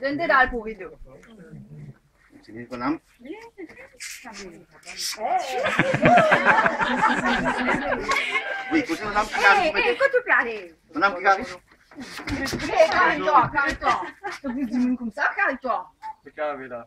Prendere al pubblico. Si dice con quanto piace? Con am chicavi? Canto, canto. Sto più di un cum sa canto. Chicavi là.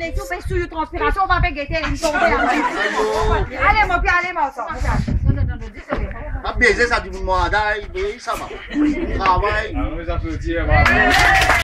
les tout ben, transpiration, on va pas guetter une Allez, mon père, allez, mon sang. va baiser ça du monde, ça va. Ah,